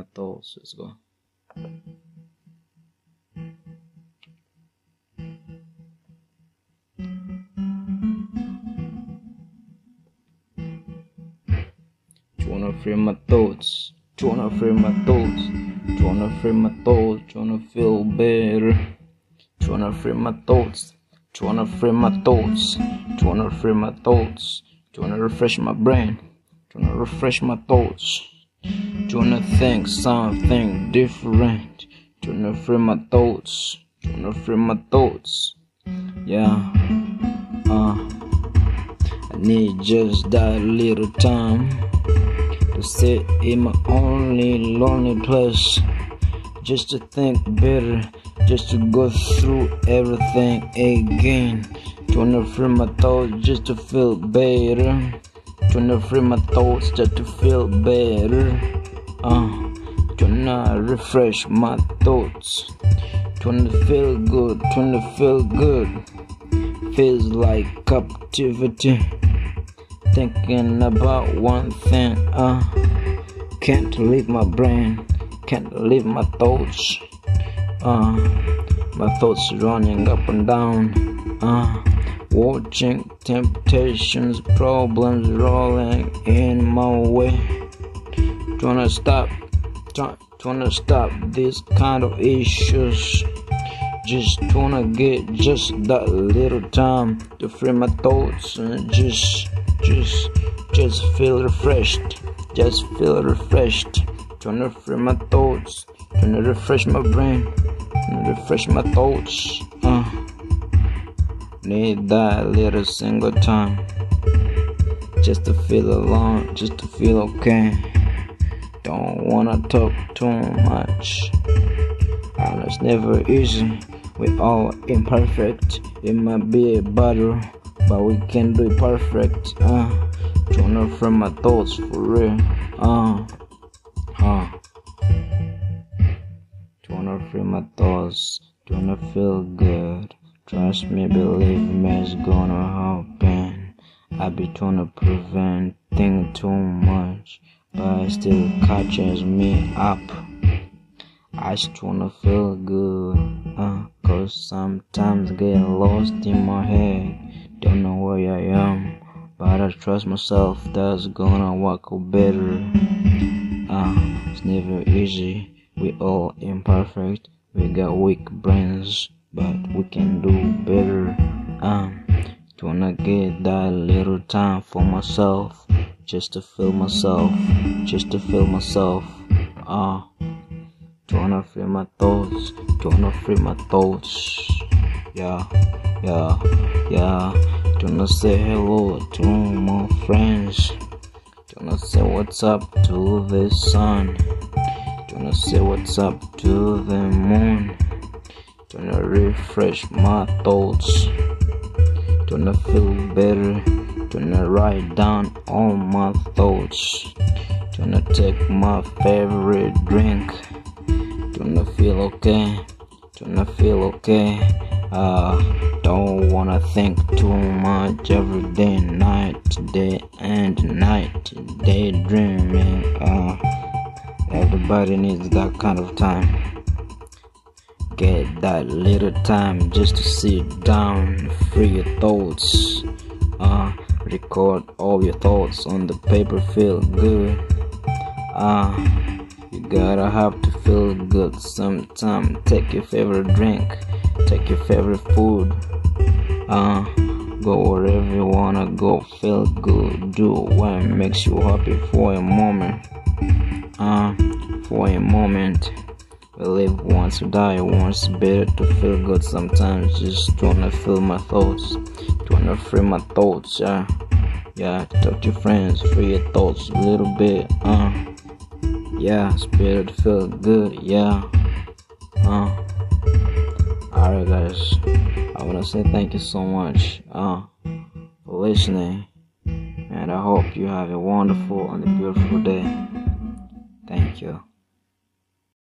my thoughts. Let's go. Trying to free my thoughts. Trying to free my thoughts. Trying to free my thoughts. Trying to feel better. Trying to free my thoughts. Trying to free my thoughts. Trying to free my thoughts. Trying to refresh my brain. Trying to refresh my thoughts. Trying to think something different. Trying to free my thoughts. Trying to free my thoughts. Yeah. Uh. I need just that little time to sit in my only lonely place. Just to think better. Just to go through everything again. Trying to free my thoughts just to feel better. Trying to free my thoughts just to feel better. Uh, trying to refresh my thoughts. Trying to feel good. Trying to feel good. Feels like captivity. Thinking about one thing. Uh, can't leave my brain. Can't leave my thoughts. Uh, my thoughts running up and down. Uh, watching temptations, problems rolling in my way. Trying to stop, try, trying to stop these kind of issues. Just to get just that little time to free my thoughts and just, just, just feel refreshed. Just feel refreshed. Trying to free my thoughts. Trying to refresh my brain. Refresh my thoughts. Need that little single time. Just to feel alone. Just to feel okay. Don't wanna talk too much. And it's never easy. We all imperfect. It might be a battle, but we can do it perfect. Uh, trying to free my thoughts for real. Uh, uh. Trying to free my thoughts. To feel good. Trust me, believe me, it's gonna happen. I be trying to prevent think too much, but it still catches me up. I just wanna feel good, uh, cause sometimes get lost in my head. Don't know where I am, but I trust myself that's gonna work better. Uh, it's never easy, we all imperfect, we got weak brains, but we can do better. Um, wanna get that little time for myself, just to feel myself, just to feel myself. Ah, Uh, Tryna free my thoughts, wanna free my thoughts. Yeah, yeah, yeah. Wanna say hello to my friends. Wanna say what's up to the sun. Wanna say what's up to the moon. Tryna refresh my thoughts. Tryna feel better. Tryna write down all my thoughts. Tryna take my favorite drink. Tryna feel okay. Tryna feel okay. Uh, don't wanna think too much every day, night, day and night, daydreaming. Uh, everybody needs that kind of time. Get that little time just to sit down, free your thoughts. Uh, record all your thoughts on the paper, feel good. Uh, you gotta have to feel good sometime. Take your favorite drink, take your favorite food. Uh, go wherever you wanna go. Feel good. Do what makes you happy for a moment. Uh, for a moment. We live once, we die once. Better to feel good sometimes. Just to feel my thoughts, to free my thoughts. Yeah, yeah. Talk to friends, free your thoughts a little bit. Uh. Yeah, spirit feel good. Yeah. Uh. Alright, guys. I want to say thank you so much uh, for listening. And I hope you have a wonderful and a beautiful day. Thank you.